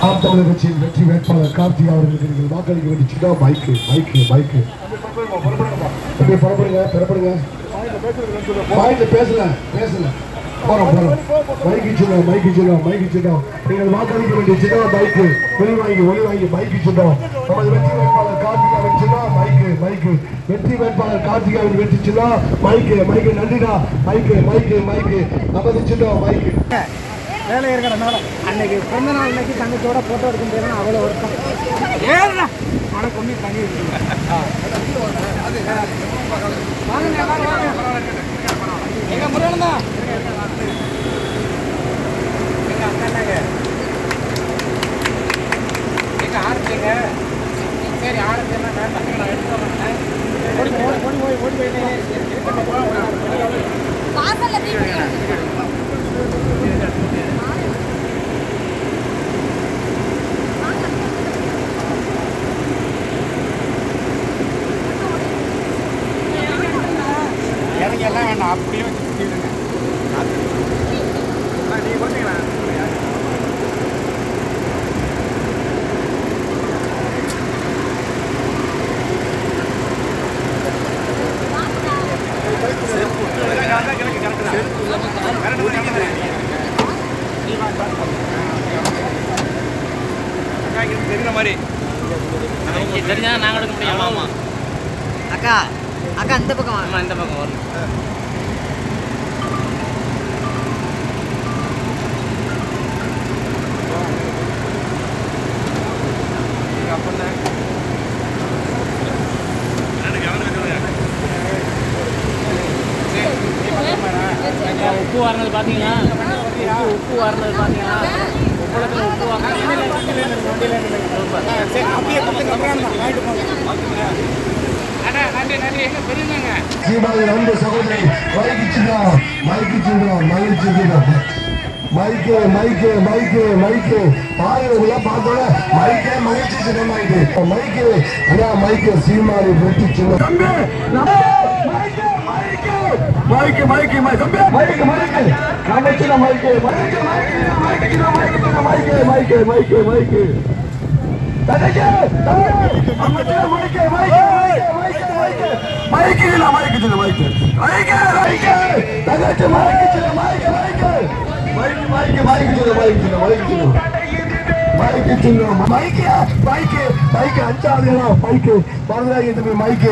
நாம் தமிழர் கட்சியின் வெற்றி வேட்பாளர் கார்த்தி அவர்களுக்கு நீங்கள் வாக்களிக்க வேண்டிய சின்ன பைக்கு பைக்கு பைக்கு அப்படியே புறப்படுங்க புறப்படுங்க. பேசல பேசல போறோம் போறோம். மைக்கு சொல்லுவோம் மைக்கு சொல்லுவோம் மைக்கு சொல்லுவோம் நீங்கள் வாக்களிக்க வேண்டிய சின்ன மைக்கு ஒளி வாங்கி ஒளி வாங்கி பைக் சொல்லுவோம் நமது வெற்றி வேட்பாளர் கார்த்திகாவின் சின்னம் மைக்கு பைக்கு வெற்றி வேட்பாளர் கார்த்திகாவின் வெற்றி சின்னம் மைக்கு மைக்கு நன்றிடா மைக்கு மைக்கு மைக்கு நமது சின்ன மைக்கு வேலை இருக்கிறனால அன்னைக்கு பிறந்த நாள் அன்னைக்கு தங்கச்சியோட போட்டோ எடுக்க முடியாது அவ்வளோ வருத்தம். ஏறா உனக்கு தண்ணி வாங்க தெரியுற மாதிரி. தெரிஞ்சா நாங்க எடுக்க முடியும் ஆமா அக்கா அக்கா இந்த பக்கம் வாங்க ஆமா இந்த பக்கம் வரும் உப்பு வரனது பாத்தீங்களா? உப்பு வரனது பாத்தீங்களா? அன்பு சகோதரி மைக்கு சின்னம் மைக்கு மைக்கு மைக்கு மைக்கு மைக்கு மைக்கு. பார்த்தோட மைக்கே மகிழ்ச்சி சின்னம் மைக்கு மைக்கு மைக்கு மைக்கு மைக்கு மைக்கு சின்ன மைக்கு மைக்கு மைக்கு மைக்கு மைக்கு மைக்கு மைக்கு மைக்கு நம்ம சின்ன மைக்கு மைக்கு மைக்கு மைக்கு மைக்கு இல்ல மைக்கு சின்ன மைக்கு மைக்கு மைக்கு தங்கச்சி மைக்கு சின்ன மைக்கு மைக்கு மைக்கு மைக்கு மைக்கு சின்ன மைக்கு சின்ன மைக்கு சின்ன மைக்கு மைக்கு மைக்கு அஞ்சாவது இடம் மைக்கு மதுராகி தம்பி மைக்கு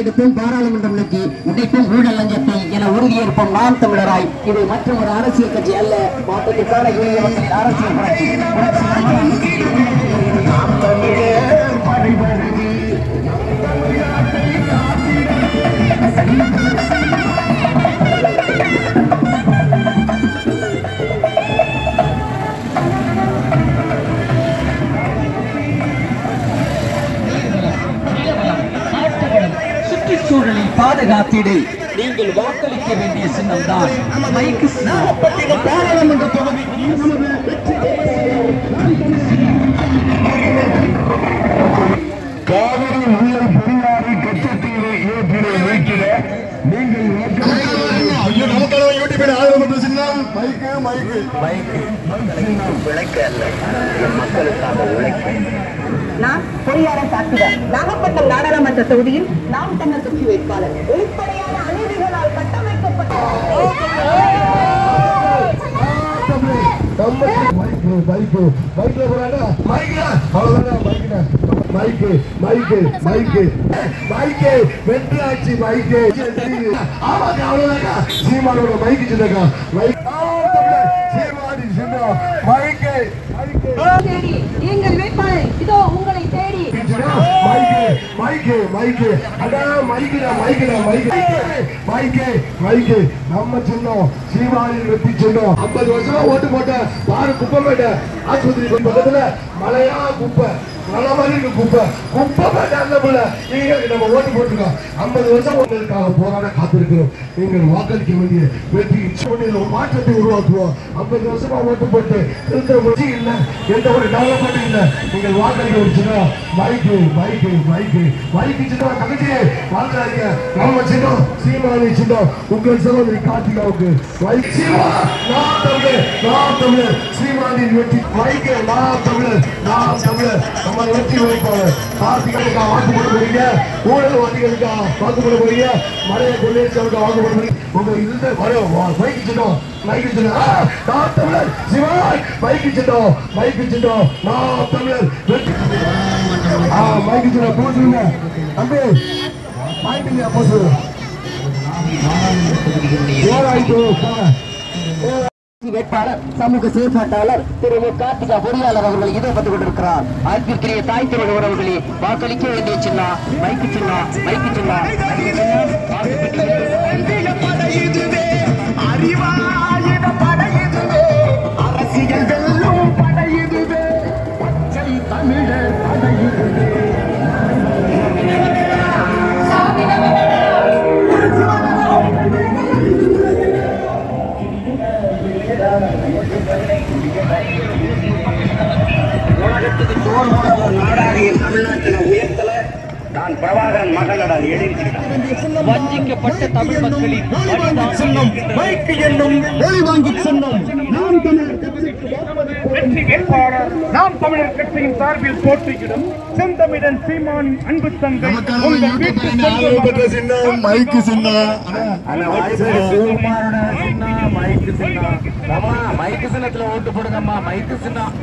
எடுப்போம் பாராளுமன்றம் நோக்கி உடைப்போம் ஊழல் லஞ்சத்தை என உறுதியேற்போம் நாம் தமிழராய் இது மற்றும் ஒரு அரசியல் கட்சி அல்ல மாற்றத்திற்கான இளைய மக்களின் அரசியல் பாதுகாத்திடு. நீங்கள் வாக்களிக்க வேண்டிய சின்னம் தான் மைக்கு பாராளுமன்ற நமது மைக்கு மைக்கு மைக்கு விளக்கு அல்ல. மக்களுக்காக உழைக்க நான் பொறியாளர் சாட்சிதா நாகப்பட்டினம் நாடாளுமன்ற தொகுதியில் நாம் தமிழர் கட்சி வேட்பாளர். வெளிப்படையான அநீதிகளால் கட்டமைக்கப்பட்ட நம்ம மைக்கு மைக்கு மைக்ல போறாடா மைக்ல அவ்வளவுதான் மைக்ல மைக்கு மைக்கு மைக்கு மைக்கு வென்றாச்சு மைக்கு ஆமாங்க அவ்வளவுதாங்க சீமானோட மைக்கு சின்னக்கா மைக் சீமாடி சின்ன மைக்கு மைக்கு தேடி எங்கள் வேட்பாளர் இதோ உங்களை தேடி. மைக்கு மைக்கு மைக்கு அடா மைக்குடா மைக்குடா மைக்கு மைக்கு மைக்கு நம்ம சொன்னோம் சீமானி வெற்றி சொன்னோம் ஐம்பது வருஷமா ஓட்டு போட்ட ஆறு குப்பமேட்ட ஆஸ்பத்திரி பக்கத்துல மலையா குப்பை. மலை மாதிரி இருக்கு குப்பை. குப்பை அந்த போல. நீங்க நம்ம ஓட்டு போட்டுருக்கோம் ஐம்பது வருஷம் உங்களுக்காக போராட காத்திருக்கிறோம். நீங்கள் வாக்களிக்க வேண்டிய வெற்றி இச்சமணியில் ஒரு மாற்றத்தை உருவாக்குவோம். ஐம்பது வருஷமா ஓட்டு போட்டு திருத்த முடிச்சு இல்லை? எந்த ஒரு டெவலப்மெண்ட் இல்லை? நீங்கள் வாக்களிக்க வச்சுன்னா மைக்கு மைக்கு மைக்கு. மைக்கு சின்ன தங்கச்சி வாழ்ந்தாங்க நம்ம சின்னம் சீமானி சின்னம் உங்கள் சகோதரி கார்த்திகாவுக்கு. மைக் நான் தமிழ் நான் தமிழ் சீமானின் வெற்றி வைக்க நாம் தமிழர் நாம் தமிழர். நம்ம வெற்றி வைப்பாளர் கார்த்திகாவுக்கு வாக்கு போட போறீங்க? ஊழல்வாதிகளுக்கு வாக்கு போட போறீங்க? மலைய கொள்ளையர்களுக்கு வாக்கு போட போறீங்க? உங்க இருந்த வரும் மைக்கு சின்னம் மைக்கு சின்னம் நாம் தமிழர் சிவாய் மைக்கு சின்னம் மைக்கு சின்னம் நாம் தமிழர் வெற்றி. ஆ மைக்கு சின்னம் போட்டுருங்க தம்பி மைக்கு போட்டு ஏழாயிரத்து போங்க. வேட்பாளர் சமூக செயற்பாட்டாளர் திரு மு. கார்த்திகா பொறியாளர் அவர்கள் இதை பத்து கொண்டிருக்கிறார் அன்பிற்குரிய தாய் தமிழ் உறவுகளே வாக்களிக்க வேண்டிய சின்ன மைக்கு சின்ன மைக்கு சின்ன அறிவா ನಾಡಾಗಿ ಕರ್ನಾಟಕ ಉಯರ್ತ நான் பிரபாகரன் மகனடா எழுதியிருக்கிறேன் வஞ்சிக்கப்பட்ட தமிழ் மக்களின் சின்னம் மைக்கு என்னும் ஒளி வாங்கி சின்னம் நாம் தமிழர் வெற்றி வேட்பாளர் நாம் தமிழர் கட்சியின் சார்பில் போட்டியிடும் செந்தமிழன் சீமானின் அன்பு தங்கை உங்கள் வீட்டு செல்வமகள் சின்னம் மைக்கு சின்னம் மைக்கு சின்னத்துல ஓட்டு போடுங்கம்மா மைக்கு சின்னம்